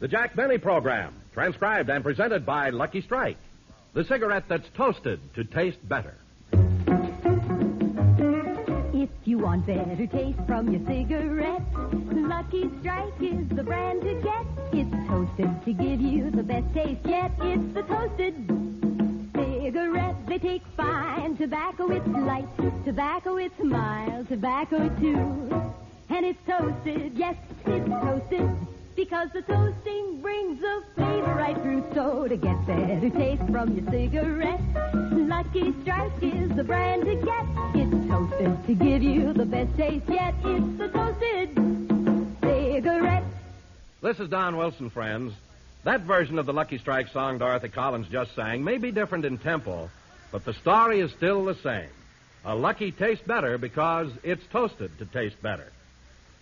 The Jack Benny Program, transcribed and presented by Lucky Strike, the cigarette that's toasted to taste better. If you want better taste from your cigarette, Lucky Strike is the brand to get. It's toasted to give you the best taste yet. It's the toasted cigarette. They take fine tobacco. It's light tobacco. It's mild tobacco too. And it's toasted. Yes, it's toasted. Because the toasting brings the flavor right through. So to get better taste from your cigarette, Lucky Strike is the brand to get. It's toasted to give you the best taste yet. It's the toasted cigarette. This is Don Wilson, friends. That version of the Lucky Strike song Dorothy Collins just sang may be different in tempo, but the story is still the same. A Lucky tastes better because it's toasted to taste better.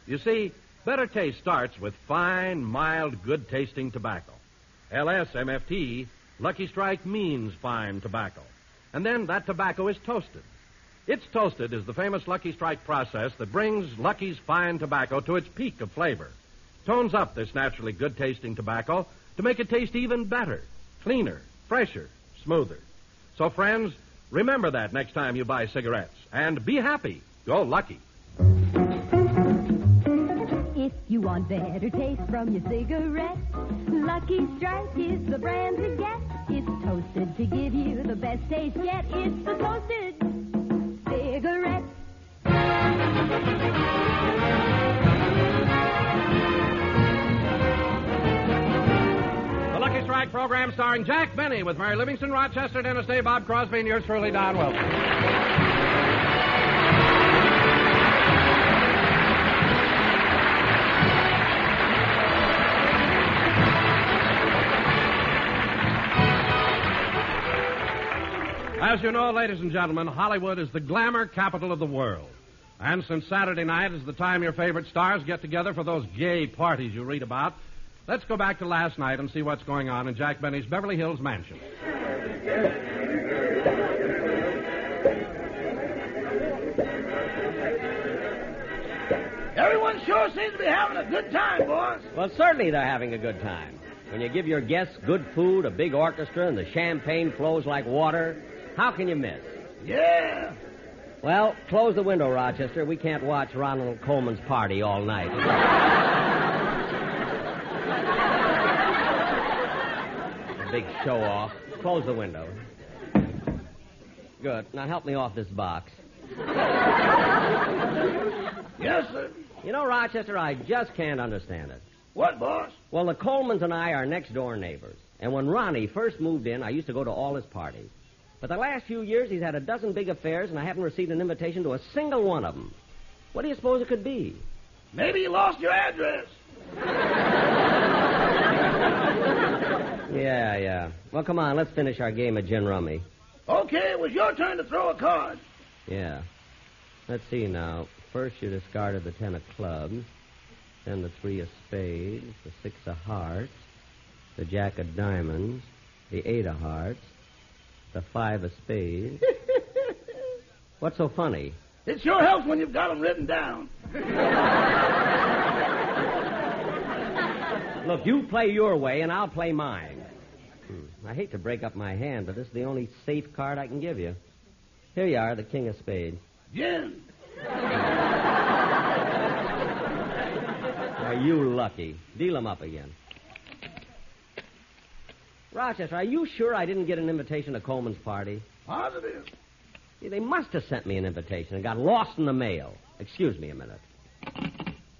You see, better taste starts with fine, mild, good tasting tobacco. LSMFT, Lucky Strike means fine tobacco. And then that tobacco is toasted. It's toasted is the famous Lucky Strike process that brings Lucky's fine tobacco to its peak of flavor. Tones up this naturally good tasting tobacco to make it taste even better, cleaner, fresher, smoother. So, friends, remember that next time you buy cigarettes. And be happy. Go lucky. You want better taste from your cigarette, Lucky Strike is the brand to get. It's toasted to give you the best taste yet. It's the toasted cigarette. The Lucky Strike program starring Jack Benny with Mary Livingstone, Rochester, Dennis Day, Bob Crosby, and yours truly, Don Wilson. As you know, ladies and gentlemen, Hollywood is the glamour capital of the world. And since Saturday night is the time your favorite stars get together for those gay parties you read about, let's go back to last night and see what's going on in Jack Benny's Beverly Hills mansion. Everyone sure seems to be having a good time, boys. Well, certainly they're having a good time. When you give your guests good food, a big orchestra, and the champagne flows like water, how can you miss? Yeah. Well, close the window, Rochester. We can't watch Ronald Colman's party all night. big show off. Close the window. Good. Now help me off this box. Yes, sir. You know, Rochester, I just can't understand it. What, boss? Well, the Colmans and I are next door neighbors. And when Ronnie first moved in, I used to go to all his parties. But the last few years, he's had a dozen big affairs, and I haven't received an invitation to a single one of them. What do you suppose it could be? Maybe you lost your address. Yeah, yeah. Well, come on, let's finish our game of gin rummy. Okay, it was your turn to throw a card. Yeah. Let's see now. First, you discarded the ten of clubs, then the three of spades, the six of hearts, the jack of diamonds, the eight of hearts, the five of spades. What's so funny? It sure helps when you've got them written down. Look, you play your way, and I'll play mine. Hmm. I hate to break up my hand, but this is the only safe card I can give you. Here you are, the king of spades. Gin. Are you lucky? Deal 'em up again. Rochester, are you sure I didn't get an invitation to Colman's party? Positive. See, they must have sent me an invitation and got lost in the mail. Excuse me a minute.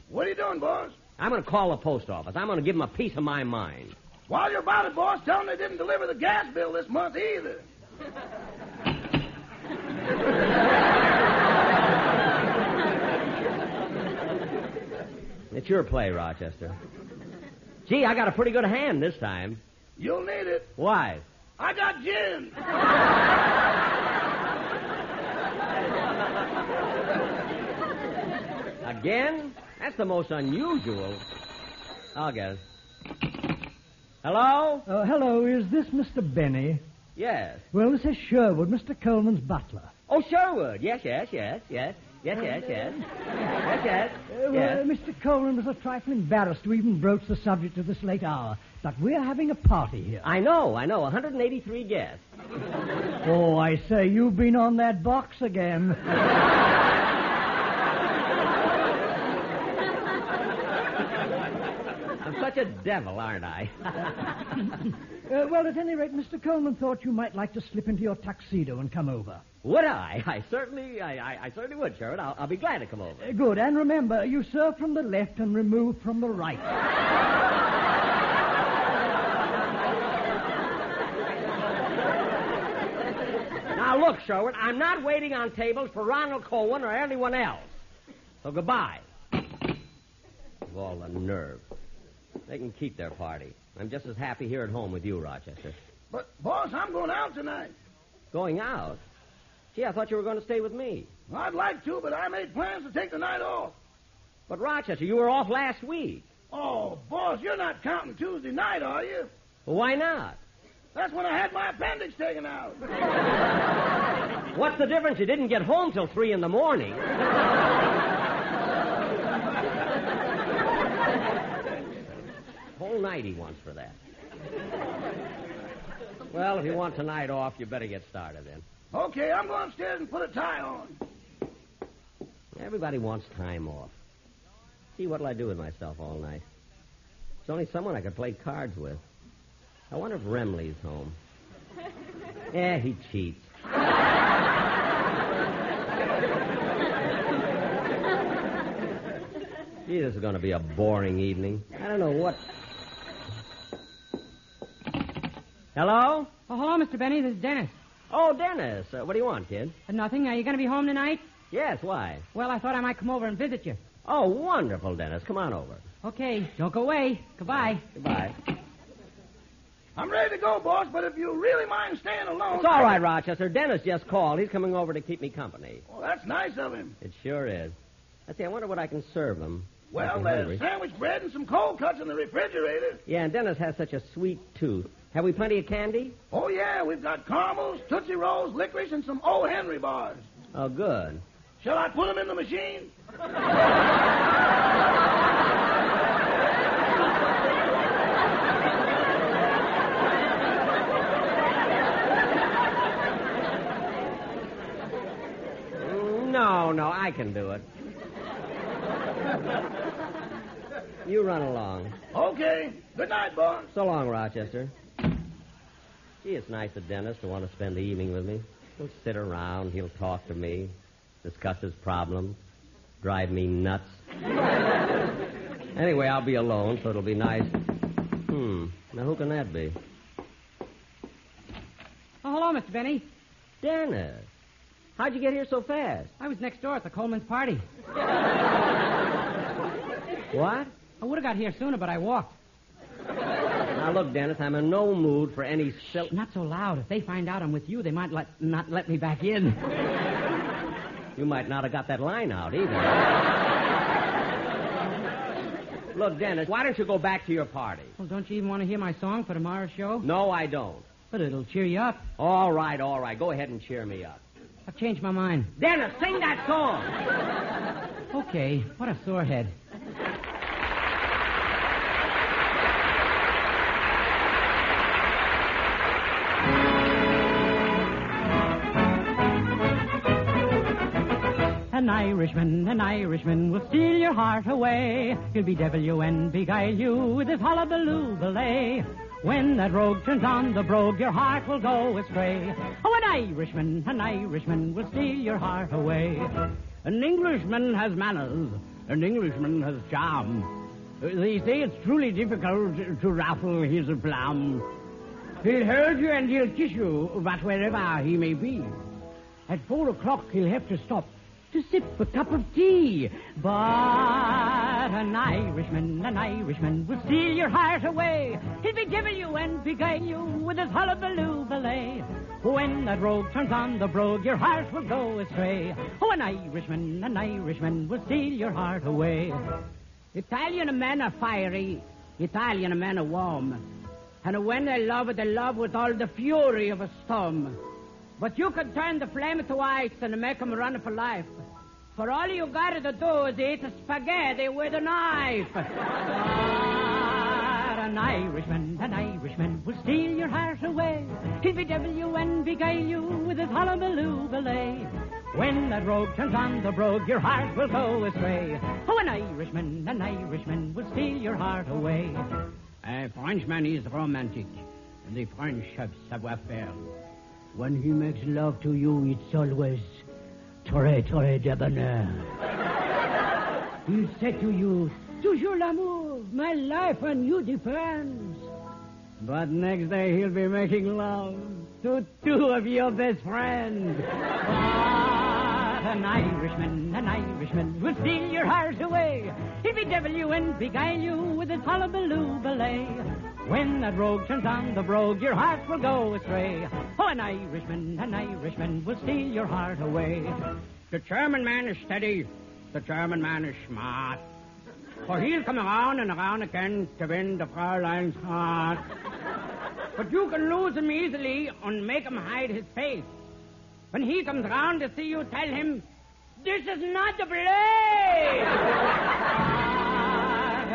What are you doing, boss? I'm going to call the post office. I'm going to give them a piece of my mind. While you're about it, boss, tell them they didn't deliver the gas bill this month either. It's your play, Rochester. Gee, I got a pretty good hand this time. You'll need it. Why? I got gin. Again? That's the most unusual. I'll get it. Hello? Uh, hello, is this Mr. Benny? Yes. Well, this is Sherwood, Mr. Colman's butler. Oh, Sherwood. Yes, yes, yes, yes. Yes, yes, yes. Yes, yes. Uh, well, yes. Mr. Colman was a trifle embarrassed to even broach the subject at this late hour, but we're having a party here. I know, I know. 183 guests. Oh, I say, you've been on that box again. I'm such a devil, aren't I? Uh, well, at any rate, Mr. Colman thought you might like to slip into your tuxedo and come over. would I? I certainly, I, I, I certainly would, Sherwood. I'll, I'll be glad to come over. Uh, good, and remember, you serve from the left and remove from the right. Now, look, Sherwood, I'm not waiting on tables for Ronald Colman or anyone else. So goodbye. All the nerve. They can keep their party. I'm just as happy here at home with you, Rochester. But, boss, I'm going out tonight. Going out? Gee, I thought you were going to stay with me. I'd like to, but I made plans to take the night off. But, Rochester, you were off last week. Oh, boss, you're not counting Tuesday night, are you? Well, why not? That's when I had my appendix taken out. What's the difference? You didn't get home till 3 in the morning. Whole night he wants for that. Well, if you want tonight off, you better get started then. Okay, I'm going upstairs and put a tie on. Everybody wants time off. See, what'll I do with myself all night? There's only someone I could play cards with. I wonder if Remley's home. Yeah, he cheats. Gee, this is going to be a boring evening. I don't know what. Hello? Oh, hello, Mr. Benny. This is Dennis. Oh, Dennis. Uh, what do you want, kid? Uh, nothing. Are you going to be home tonight? Yes, why? Well, I thought I might come over and visit you. Oh, wonderful, Dennis. Come on over. Okay. Don't go away. Goodbye. Goodbye. I'm ready to go, boss, but if you really mind staying alone. It's all right, Rochester. Dennis just called. He's coming over to keep me company. Well, that's nice of him. It sure is. Let's see, I wonder what I can serve him. Well, Might be there's hungry. sandwich bread and some cold cuts in the refrigerator. Yeah, and Dennis has such a sweet tooth. Have we plenty of candy? Oh, yeah, we've got caramels, Tootsie Rolls, licorice, and some O. Henry bars. Oh, good. Shall I put them in the machine? No, no, I can do it. You run along. Okay. Good night, boss. So long, Rochester. Gee, it's nice of Dennis to want to spend the evening with me. He'll sit around, he'll talk to me, discuss his problems, drive me nuts. anyway, I'll be alone, so it'll be nice. Hmm. Now, who can that be? Oh, hello, Mr. Benny. Dennis. How'd you get here so fast? I was next door at the Colman's party. What? I would have got here sooner, but I walked. Now, look, Dennis, I'm in no mood for any silly. Not so loud. If they find out I'm with you, they might let, not let me back in. You might not have got that line out either. Look, Dennis, why don't you go back to your party? Well, don't you even want to hear my song for tomorrow's show? No, I don't. But it'll cheer you up. All right, all right. Go ahead and cheer me up. I've changed my mind. Dennis, sing that song. Okay. What a sore Irishman, an Irishman will steal your heart away. He'll bedevil you and beguile you with his hullabaloo belay. When that rogue turns on the brogue, your heart will go astray. Oh, an Irishman, an Irishman will steal your heart away. An Englishman has manners, an Englishman has charm. They say it's truly difficult to ruffle his aplomb. He'll hold you and he'll kiss you, but wherever he may be. At four o'clock, he'll have to stop to sip a cup of tea. But an Irishman, an Irishman will steal your heart away. He'll bedevil you and beguile you with his hullabaloo belay. When that rogue turns on the brogue, your heart will go astray. Oh, an Irishman, an Irishman will steal your heart away. Italian men are fiery, Italian men are warm. And when they love, they love with all the fury of a storm. But you could turn the flame to ice and make 'em run for life. For all you gotta do is eat spaghetti with a knife. An Irishman, an Irishman will steal your heart away. He'll bedevil you and beguile you with his hullabaloo belay. When that rogue turns on the brogue, your heart will go astray. Oh, an Irishman, an Irishman will steal your heart away. A Frenchman is romantic, and the French have savoir-faire. When he makes love to you, it's always très, très debonair. He'll say to you, toujours l'amour, my life and you depends. But next day he'll be making love to two of your best friends. But an Irishman, an Irishman will steal your heart away. He'll bedevil you and beguile you with his hullabaloo belay. When that rogue turns on the brogue, your heart will go astray. Oh, an Irishman, an Irishman will steal your heart away. The German man is steady. The German man is smart. For he'll come around and around again to win the Fräulein's heart. But you can lose him easily and make him hide his face. When he comes round to see you, tell him, this is not the place!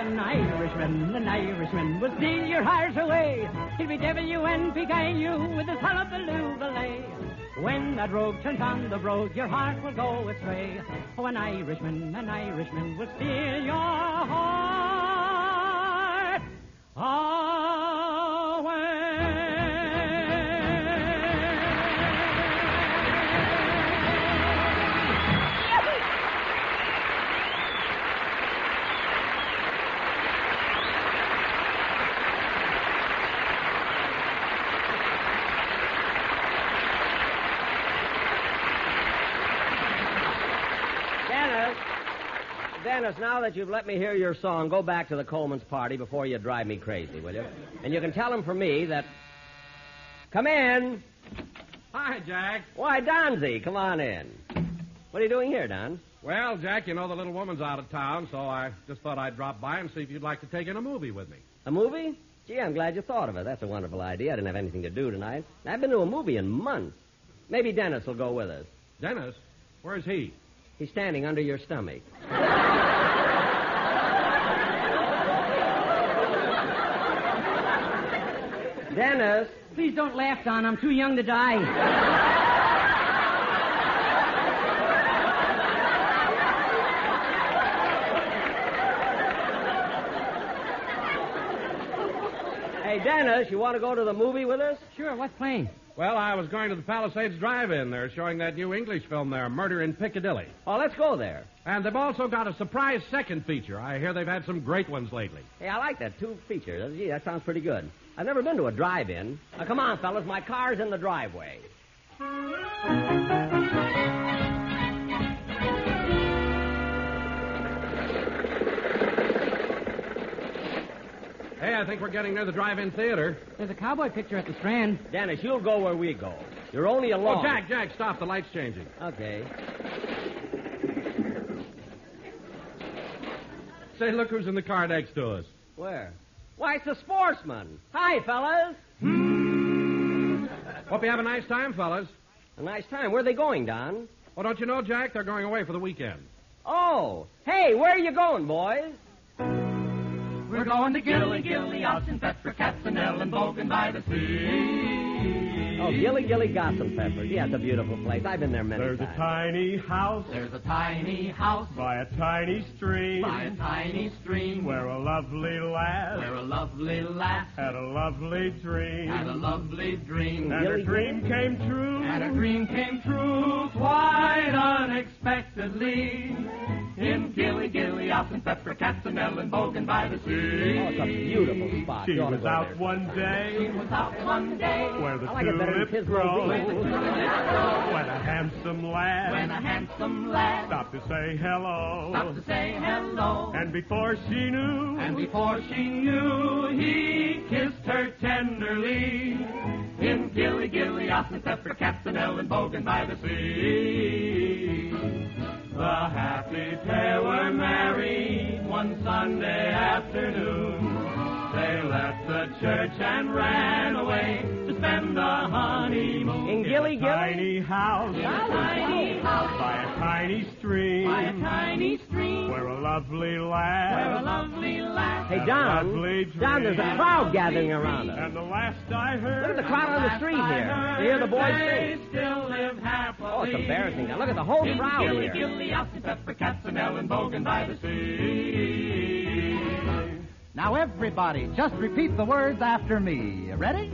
An Irishman, an Irishman will steal your heart away. He'll bedevil you and beguile you with his hullabaloo belay. When that rogue turns on the brogue, your heart will go astray. Oh, an Irishman, an Irishman will steal your heart away. Dennis, now that you've let me hear your song, go back to the Colman's party before you drive me crazy, will you? And you can tell them for me that. Come in! Hi, Jack. Why, Donzy, come on in. What are you doing here, Don? Well, Jack, you know the little woman's out of town, so I just thought I'd drop by and see if you'd like to take in a movie with me. A movie? Gee, I'm glad you thought of it. That's a wonderful idea. I didn't have anything to do tonight. I've been to a movie in months. Maybe Dennis will go with us. Dennis, where's he? He's standing under your stomach. Dennis! Please don't laugh, Don. I'm too young to die. Hey, Dennis, you want to go to the movie with us? Sure, what's playing? Well, I was going to the Palisades Drive-In. They're showing that new English film there, Murder in Piccadilly. Oh, let's go there. And they've also got a surprise second feature. I hear they've had some great ones lately. Hey, I like that two feature. Gee, that sounds pretty good. I've never been to a drive-in. Now, come on, fellas. My car's in the driveway. Hey, I think we're getting near the drive-in theater. There's a cowboy picture at the Strand. Dennis, you'll go where we go. You're only oh, alone. Oh, Jack, Jack, stop. The light's changing. Okay. Say, look who's in the car next to us. Where? Why, it's the sportsman. Hi, fellas. Hmm. Hope you have a nice time, fellas. A nice time. Where are they going, Don? Oh, don't you know, Jack? They're going away for the weekend. Oh, hey, where are you going, boys? We're going to Gilly Gilly, Austin, Pepper, Katzenell, and Bogan by the sea. Oh, Gilly Gilly Gossam Peppers. Yeah, it's a beautiful place. I've been there many times. There's a tiny house There's a tiny house by a tiny stream by a tiny stream where a lovely lad where a lovely lass had a lovely dream. had a lovely dream. and her Gilly dream came true. And a dream came true quite unexpectedly. In Gilly Gilly, Austin, Pepper, Katzenell, and Bogan by the sea. Oh, it's a beautiful spot. She You ought to was out there. one She day was out one day where the I like it better than tulips grow. When a handsome when lad a handsome lad stopped to say hello. stopped to say hello. And before she knew, And before she knew, he kissed her tenderly. In Gilly Gilly, Austin, Pepper, Katzenell, and Bogan by the sea. The happy pair were married one Sunday afternoon. They left the church and ran away to spend the honeymoon In Gilly a Gilly? tiny house In a tiny house by a tiny stream by a tiny stream where a lovely where a lad lovely lass Hey, Don. lovely Don, there's a dream. crowd gathering around us. And the last I heard, Look at the crowd on the street here. You hear the boys they sing. still live happily. Oh, it's embarrassing. Now look at the whole In crowd Gilly, here. Gilly, Ossie, Pepper, Katzenell, and Bogan by the sea. Now, everybody, just repeat the words after me. Ready?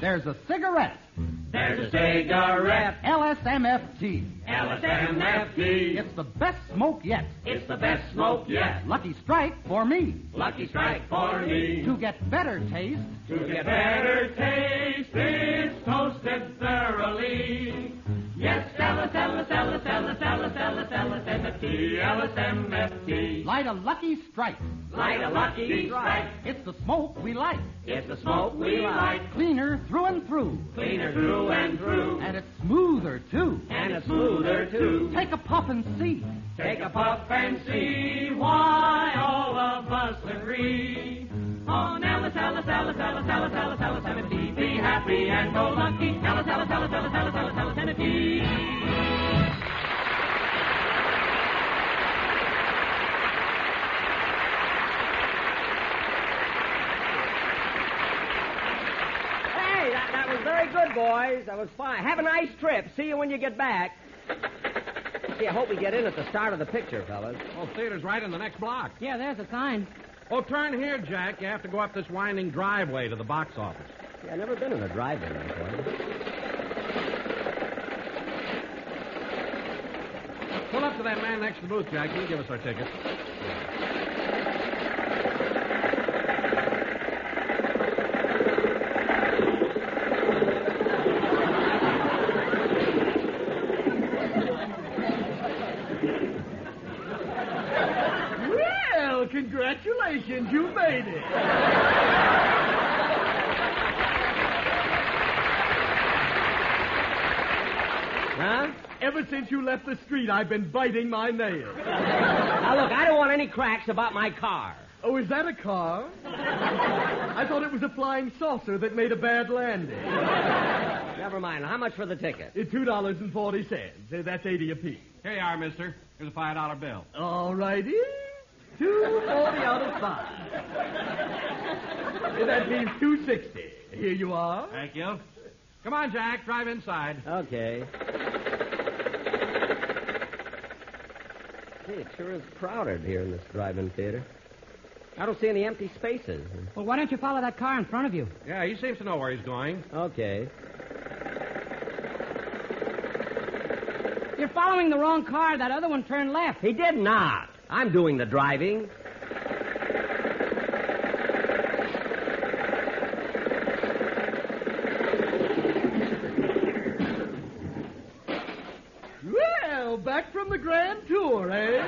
There's a cigarette. There's a cigarette, LSMFT. LSMFT. It's the best smoke yet. It's the best smoke yet. Lucky strike for me. Lucky strike for me. To get better taste, To get better taste, it's toasted thoroughly. Yes, Ellis, Ellis, Ellis, Ellis, Ellis, Ellis, Ellis, MFT, LSMFT. light a lucky strike. Light a lucky strike. It's the smoke we like. It's the smoke we like. Cleaner through and through. Cleaner through and through. And it's smoother, too. And it's smoother too. Take a puff and see. Take a puff and see why all of us agree. On Ellis, Ellis, Ellis, Ellis, Ellis, Ellis, Ellis, MFT. Be happy and go lucky. Ellis, Ellis, Ellis, Ellis, Ellis, Ellis, very good, boys. That was fine. Have a nice trip. See you when you get back. Gee, I hope we get in at the start of the picture, fellas. Oh, theater's right in the next block. Yeah, there's a sign. Oh, turn here, Jack. You have to go up this winding driveway to the box office. Yeah, I've never been in a drive-in before. Pull up to that man next to the booth, Jack. He'll give us our tickets. Well, congratulations. You made it. Huh? Ever since you left the street, I've been biting my nails. Now, look, I don't want any cracks about my car. Oh, is that a car? I thought it was a flying saucer that made a bad landing. Never mind. How much for the ticket? It's two dollars and forty cents. Uh, That's eighty apiece. Here you are, mister. Here's a five dollar bill. All righty. Two forty out of five. That means two sixty. Here you are. Thank you. Come on, Jack. Drive inside. Okay. Gee, it sure is crowded here in this drive-in theater. I don't see any empty spaces. Well, why don't you follow that car in front of you? Yeah, he seems to know where he's going. Okay. You're following the wrong car. That other one turned left. He did not. I'm doing the driving. Well, back from the grand tour, eh?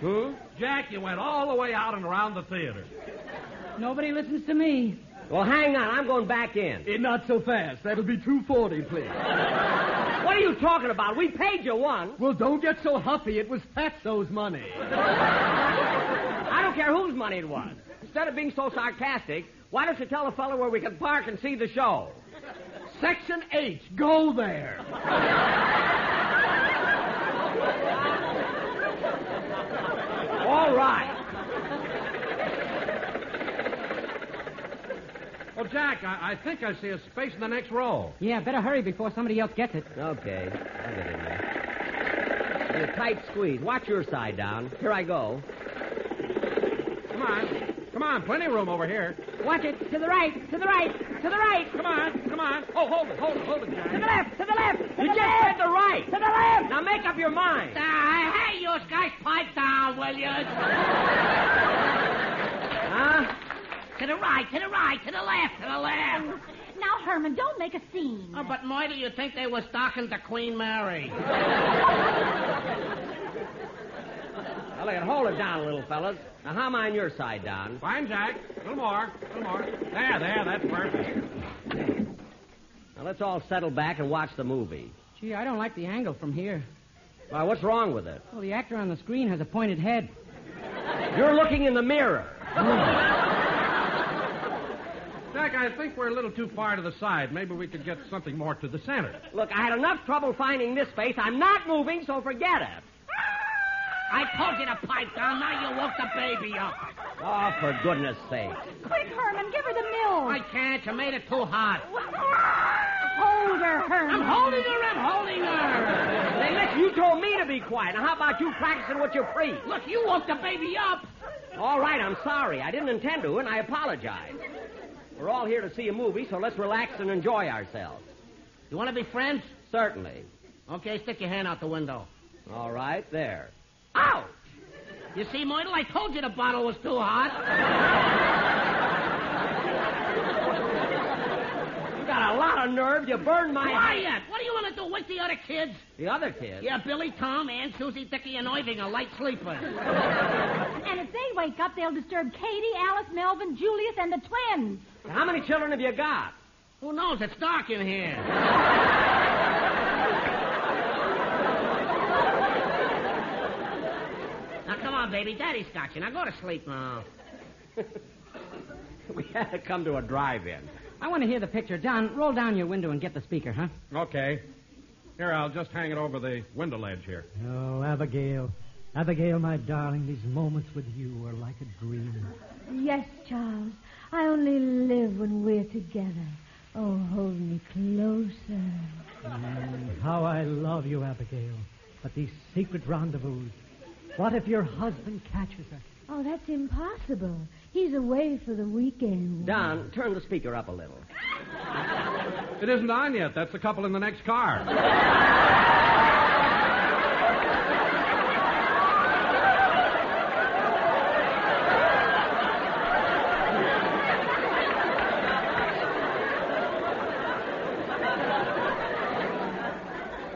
Who? Jack, you went all the way out and around the theater. Nobody listens to me. Well, hang on. I'm going back in. Eh, not so fast. That'll be two forty, please. What are you talking about? We paid you once. Well, don't get so huffy. It was Fatso's money. I don't care whose money it was. Instead of being so sarcastic, why don't you tell a fellow where we can park and see the show? Section H. Go there. All right. Well, Jack, I, I think I see a space in the next row. Yeah, better hurry before somebody else gets it. Okay. I'll get in there. It'll be a tight squeeze. Watch your side down. Here I go. Come on. Come on. Plenty of room over here. Watch it. To the right. To the right. To the right. Come on. Come on. Oh, hold it. Hold it. Hold it, To the left. To the left. To You the just left. said the right. To the left. Now make up your mind. Ah, hey, you guys, pipe down, will you? Huh? To the right, to the right, to the left, to the left. Now, Herman, don't make a scene. Oh, but why do you think they were stalking to Queen Mary? Now, look, hold it down, little fellas. Now, how am I on your side, Don? Fine, Jack. A little more. A little more. There, there. That's perfect. Now, let's all settle back and watch the movie. Gee, I don't like the angle from here. Why, what's wrong with it? Well, the actor on the screen has a pointed head. You're looking in the mirror. Jack, I think we're a little too far to the side. Maybe we could get something more to the center. Look, I had enough trouble finding this space. I'm not moving, so forget it. I told you to pipe down. Now you woke the baby up. Oh, for goodness sake. Quick, Herman, give her the milk. I can't. You made it too hot. Hold her, Herman. I'm holding her. I'm holding her. Hey, listen, you told me to be quiet. Now, how about you practicing what you preach? Look, you woke the baby up. All right, I'm sorry. I didn't intend to, and I apologize. We're all here to see a movie, so let's relax and enjoy ourselves. You want to be friends? Certainly. Okay, stick your hand out the window. All right, there. Ouch! You see, Myrtle, I told you the bottle was too hot. You got a lot of nerve. You burned my Quiet! What do you want to do? Wake the other kids? The other kids? Yeah, Billy, Tom, Ann, Susie, Dickie, and Irving are light sleepers. And if they wake up, they'll disturb Katie, Alice, Melvin, Julius, and the twins. How many children have you got? Who knows? It's dark in here. Come on, baby. Daddy's got you. Now, go to sleep now. we had to come to a drive-in. I want to hear the picture. Don, roll down your window and get the speaker, huh? Okay. Here, I'll just hang it over the window ledge here. Oh, Abigail. Abigail, my darling, these moments with you are like a dream. Yes, Charles. I only live when we're together. Oh, hold me closer. Mm, how I love you, Abigail. But these secret rendezvous. What if your husband catches her? Oh, that's impossible. He's away for the weekend. Don, turn the speaker up a little. It isn't on yet. That's the couple in the next car.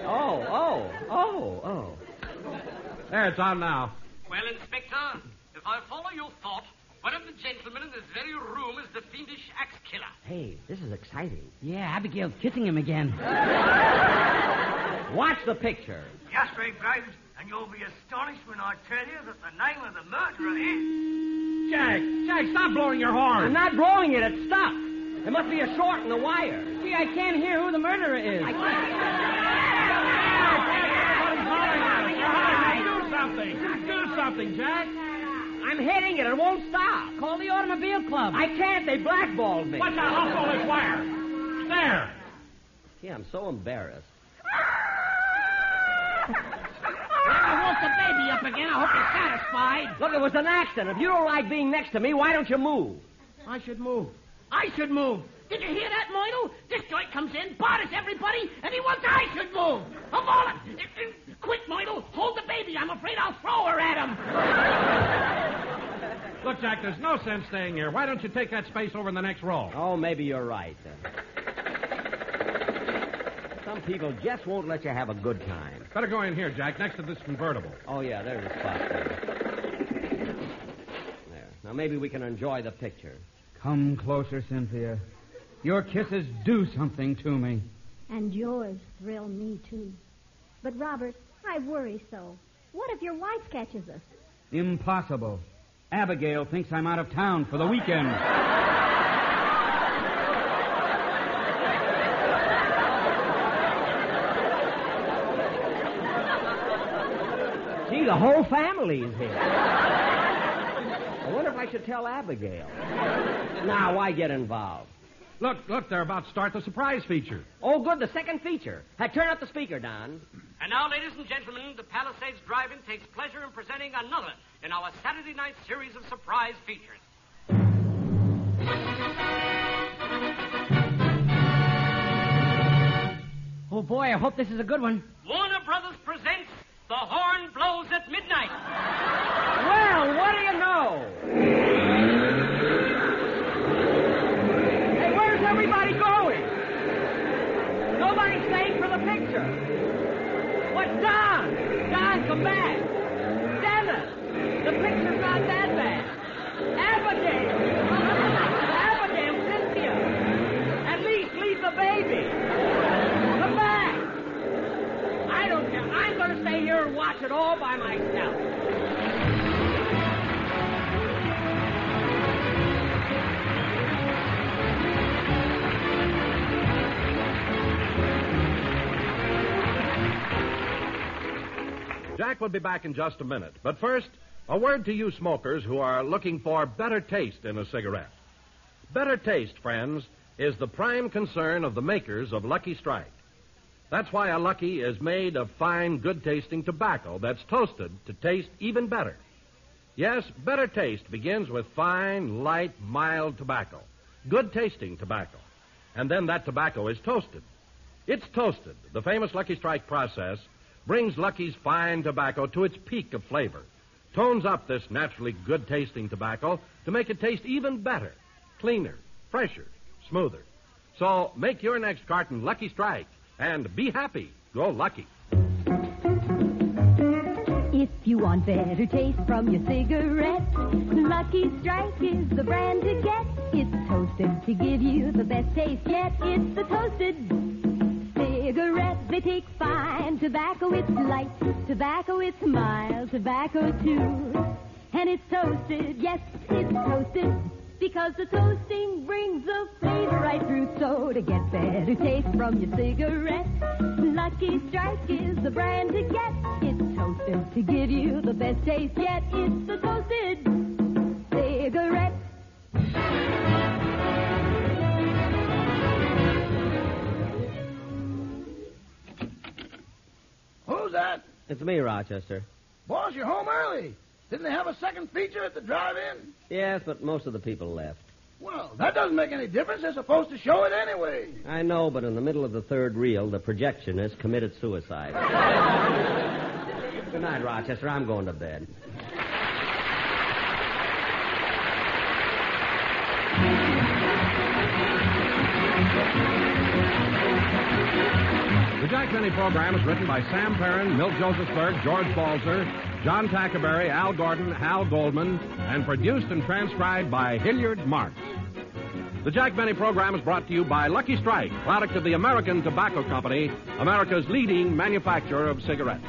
Oh, oh, oh, oh. There, it's on now. Well, Inspector, if I follow your thought, one of the gentlemen in this very room is the fiendish axe killer. Hey, this is exciting. Yeah, Abigail's kissing him again. Watch the picture. Yes, Ray Graves, and you'll be astonished when I tell you that the name of the murderer is. Jack, Jack, stop blowing your horn. I'm not blowing it. It's stuck. There must be a short in the wire. Gee, I can't hear who the murderer is. I can't. Do something. Do something, Jack. I'm hitting it. It won't stop. Call the automobile club. I can't. They blackballed me. Watch out. I'll pull this wire. There. Gee, I'm so embarrassed. I woke the baby up again. I hope you're satisfied. Look, it was an accident. If you don't like being next to me, why don't you move? I should move. I should move. Did you hear that, Moidle? This joint comes in, bothers everybody, and he wants I should move. Of all of... Uh, uh, Quick, Moidle, hold the baby. I'm afraid I'll throw her at him. Look, Jack, there's no sense staying here. Why don't you take that space over in the next row? Oh, maybe you're right. Some people just won't let you have a good time. Better go in here, Jack, next to this convertible. Oh, yeah, there's a spot there. There. Now, maybe we can enjoy the picture. Come closer, Cynthia. Your kisses do something to me. And yours thrill me, too. But, Robert, I worry so. What if your wife catches us? Impossible. Abigail thinks I'm out of town for the weekend. Gee, the whole family is here. I wonder if I should tell Abigail. Now, why get involved? Look, look, they're about to start the surprise feature. Oh, good, the second feature. Hey, turn up the speaker, Don. And now, ladies and gentlemen, the Palisades Drive-In takes pleasure in presenting another in our Saturday night series of surprise features. Oh, boy, I hope this is a good one. Warner Brothers presents The Horn Blows at Midnight. Well, what do you know? Hey, where's everybody going? Nobody's staying for picture. What, Don? Don, come back. Jack will be back in just a minute. But first, a word to you smokers who are looking for better taste in a cigarette. Better taste, friends, is the prime concern of the makers of Lucky Strike. That's why a Lucky is made of fine, good tasting tobacco that's toasted to taste even better. Yes, better taste begins with fine, light, mild tobacco. Good tasting tobacco. And then that tobacco is toasted. It's toasted. The famous Lucky Strike process brings Lucky's fine tobacco to its peak of flavor, tones up this naturally good tasting tobacco to make it taste even better, cleaner, fresher, smoother. So make your next carton Lucky Strike and be happy. Go Lucky. If you want better taste from your cigarette, Lucky Strike is the brand to get. It's toasted to give you the best taste yet. It's the toasted cigarette. They take fine tobacco. It's light tobacco. It's mild tobacco too. And it's toasted. Yes, it's toasted. Because the toasting brings the flavor right through. So to get better taste from your cigarette, Lucky Strike is the brand to get. It's toasted to give you the best taste yet. It's the toasted cigarette. Who's that? It's me, Rochester. Boss, you're home early. Didn't they have a second feature at the drive-in? Yes, but most of the people left. Well, that doesn't make any difference. They're supposed to show it anyway. I know, but in the middle of the third reel, the projectionist committed suicide. Good night, Rochester. I'm going to bed. The Jack Benny program is written by Sam Perrin, Milt Josephsberg, George Balzer, John Tackaberry, Al Gordon, Hal Goldman, and produced and transcribed by Hilliard Marks. The Jack Benny program is brought to you by Lucky Strike, product of the American Tobacco Company, America's leading manufacturer of cigarettes.